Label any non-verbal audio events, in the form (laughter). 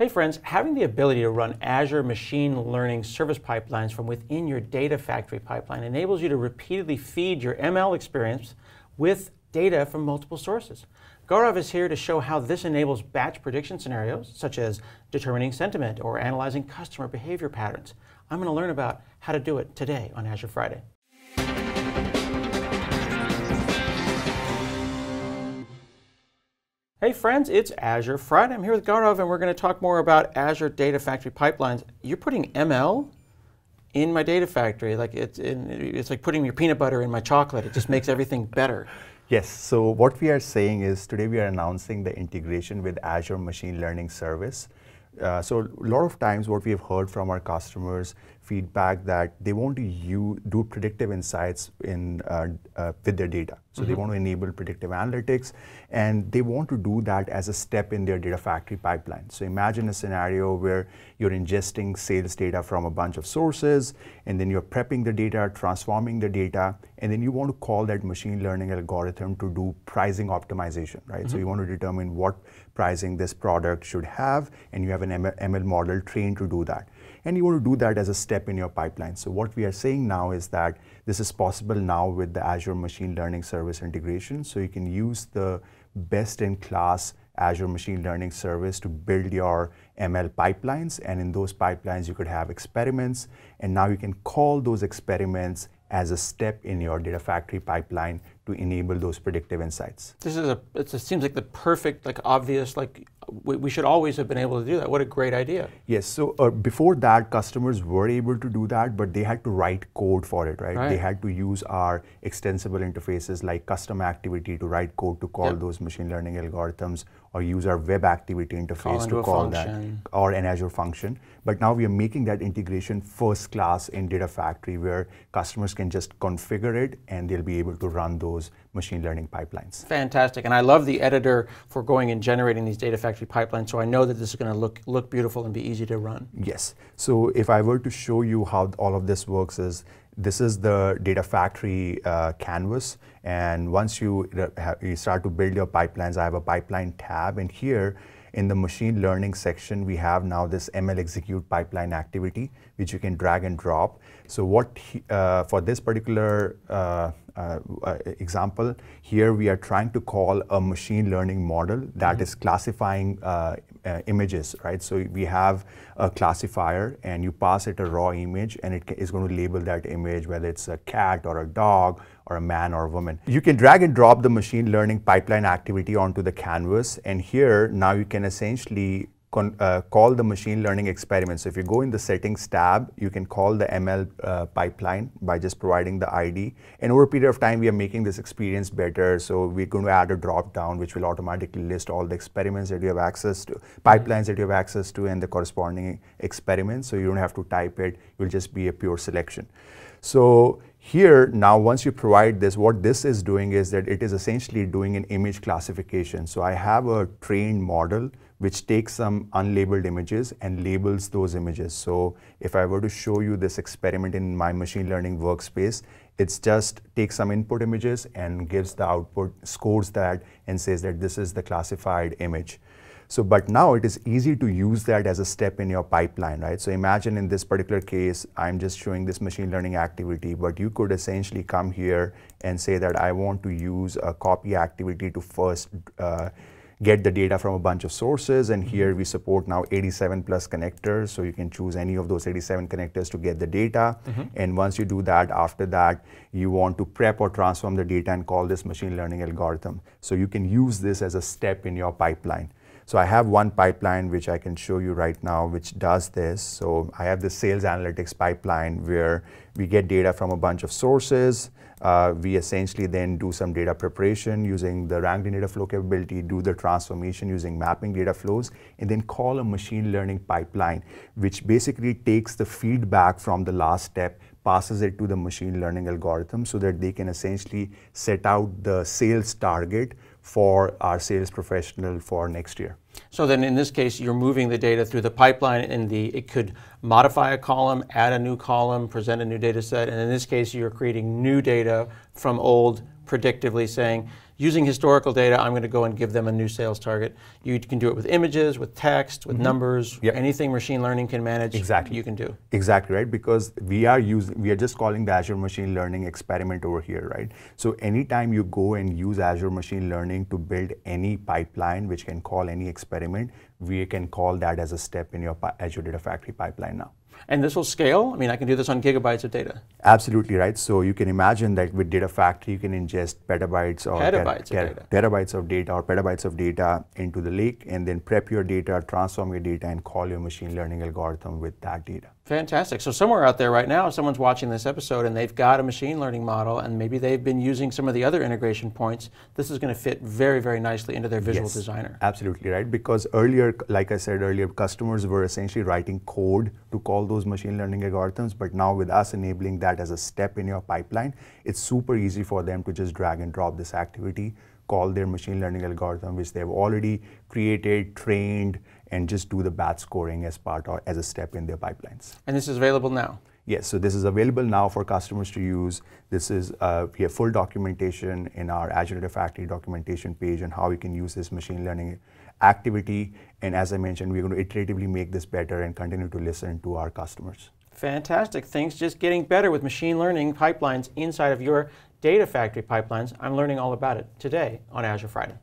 Hey friends, having the ability to run Azure Machine Learning Service Pipelines from within your Data Factory pipeline enables you to repeatedly feed your ML experience with data from multiple sources. Gaurav is here to show how this enables batch prediction scenarios, such as determining sentiment or analyzing customer behavior patterns. I'm going to learn about how to do it today on Azure Friday. Hey friends, it's Azure Friday. I'm here with Gaurav and we're going to talk more about Azure Data Factory pipelines. You're putting ML in my data factory. Like it's, in, it's like putting your peanut butter in my chocolate. It just makes everything (laughs) better. Yes, so what we are saying is today we are announcing the integration with Azure Machine Learning Service. Uh, so a lot of times what we have heard from our customers feedback that they want to use, do predictive insights in, uh, uh, with their data. So mm-hmm. they want to enable predictive analytics and they want to do that as a step in their data factory pipeline. So imagine a scenario where you're ingesting sales data from a bunch of sources and then you're prepping the data, transforming the data, and then you want to call that machine learning algorithm to do pricing optimization, right? Mm-hmm. So you want to determine what pricing this product should have and you have an ML model trained to do that and you want to do that as a step in your pipeline. So what we are saying now is that this is possible now with the Azure Machine Learning Service integration. So you can use the best-in-class Azure Machine Learning Service to build your ML pipelines. And in those pipelines, you could have experiments. And now you can call those experiments as a step in your data factory pipeline to enable those predictive insights. This is a, it seems like the perfect, like obvious, like we, we, should always have been able to do that. What a great idea. Yes, so uh, before that, customers were able to do that, but they had to write code for it, right? right? They had to use our extensible interfaces like custom activity to write code to call yep. those machine learning algorithms or use our web activity interface call to call function. that or an Azure function. But now we are making that integration first class in Data Factory where customers can just configure it and they'll be able to run those machine learning pipelines. Fantastic. And I love the editor for going and generating these Data Factory pipelines. So I know that this is going to look, look beautiful and be easy to run. Yes. So if I were to show you how all of this works is this is the data factory uh, canvas. And once you, you start to build your pipelines, I have a pipeline tab. And here in the machine learning section, we have now this ML execute pipeline activity, which you can drag and drop. So what uh, for this particular uh, uh, uh, example, here we are trying to call a machine learning model that mm -hmm. is classifying uh, uh, images, right? So we have a classifier and you pass it a raw image and it is going to label that image, whether it's a cat or a dog or a man or a woman. You can drag and drop the machine learning pipeline activity onto the canvas and here now you can essentially uh, call the machine learning experiment. So if you go in the settings tab, you can call the ML uh, pipeline by just providing the ID. And over a period of time, we are making this experience better. So we're going to add a drop down, which will automatically list all the experiments that you have access to, pipelines that you have access to, and the corresponding experiments. So you don't have to type it. It will just be a pure selection. So here, now once you provide this, what this is doing is that it is essentially doing an image classification. So I have a trained model which takes some unlabeled images and labels those images. So if I were to show you this experiment in my machine learning workspace, it's just takes some input images and gives the output, scores that and says that this is the classified image. So, but now it is easy to use that as a step in your pipeline, right? So imagine in this particular case, I'm just showing this machine learning activity, but you could essentially come here and say that I want to use a copy activity to first uh, get the data from a bunch of sources. And here we support now 87 plus connectors. So you can choose any of those 87 connectors to get the data. Mm -hmm. And once you do that, after that, you want to prep or transform the data and call this machine learning algorithm. So you can use this as a step in your pipeline. So I have one pipeline which I can show you right now which does this. So I have the sales analytics pipeline where we get data from a bunch of sources. Uh, we essentially then do some data preparation using the wrangled data flow capability, do the transformation using mapping data flows, and then call a machine learning pipeline, which basically takes the feedback from the last step, passes it to the machine learning algorithm so that they can essentially set out the sales target for our sales professional for next year. So then in this case, you're moving the data through the pipeline and the, it could modify a column, add a new column, present a new data set. And in this case, you're creating new data from old predictively saying, using historical data, I'm going to go and give them a new sales target. You can do it with images, with text, with mm-hmm. numbers, yep. anything machine learning can manage. Exactly. You can do. Exactly right because we are using we are just calling the Azure machine learning experiment over here, right? So anytime you go and use Azure machine learning to build any pipeline which can call any experiment, we can call that as a step in your Azure Data Factory pipeline now. And this will scale? I mean, I can do this on gigabytes of data. Absolutely right. So you can imagine that with Data Factory, you can ingest petabytes or petabytes, ter- of, data. terabytes of data or petabytes of data into the lake and then prep your data, transform your data, and call your machine learning algorithm with that data. Fantastic. So somewhere out there right now, someone's watching this episode and they've got a machine learning model and maybe they've been using some of the other integration points. This is going to fit very, very nicely into their visual yes, designer. Absolutely right. Because earlier, like I said earlier, customers were essentially writing code to call those machine learning algorithms. But now with us enabling that as a step in your pipeline, it's super easy for them to just drag and drop this activity, call their machine learning algorithm, which they've already created, trained, and just do the batch scoring as part or as a step in their pipelines. And this is available now? Yes, so this is available now for customers to use. This is, uh, we have full documentation in our Azure Data Factory documentation page on how we can use this machine learning activity. And as I mentioned, we're going to iteratively make this better and continue to listen to our customers. Fantastic. Things just getting better with machine learning pipelines inside of your Data Factory pipelines. I'm learning all about it today on Azure Friday.